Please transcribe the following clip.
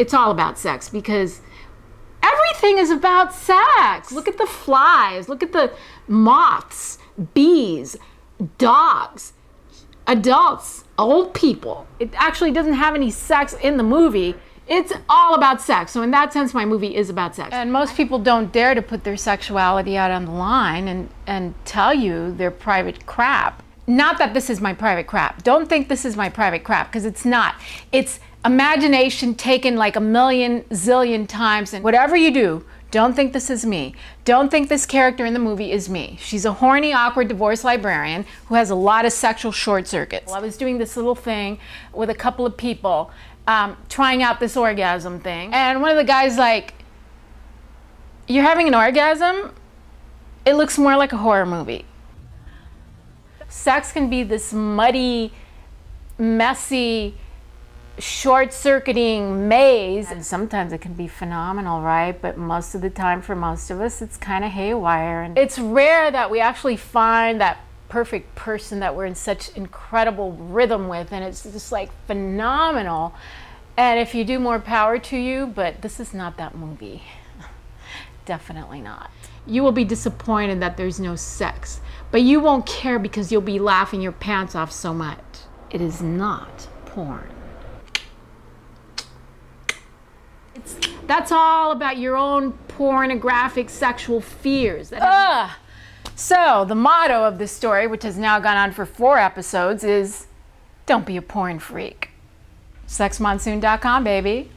it's all about sex because everything is about sex. Look at the flies, look at the moths, bees, dogs, adults, old people. It actually doesn't have any sex in the movie. It's all about sex. So in that sense, my movie is about sex. And most people don't dare to put their sexuality out on the line and, and tell you their private crap. Not that this is my private crap. Don't think this is my private crap, because it's not. It's imagination taken like a million zillion times. And whatever you do, don't think this is me. Don't think this character in the movie is me. She's a horny, awkward divorce librarian who has a lot of sexual short circuits. Well, I was doing this little thing with a couple of people um, trying out this orgasm thing. And one of the guys like, you're having an orgasm? It looks more like a horror movie. Sex can be this muddy, messy, short circuiting maze. And sometimes it can be phenomenal, right? But most of the time, for most of us, it's kind of haywire. And it's rare that we actually find that perfect person that we're in such incredible rhythm with. And it's just like phenomenal. And if you do more power to you, but this is not that movie. Definitely not. You will be disappointed that there's no sex, but you won't care because you'll be laughing your pants off so much. It is not porn. It's, that's all about your own pornographic sexual fears. Ugh. So, the motto of this story, which has now gone on for four episodes, is don't be a porn freak. SexMonsoon.com, baby.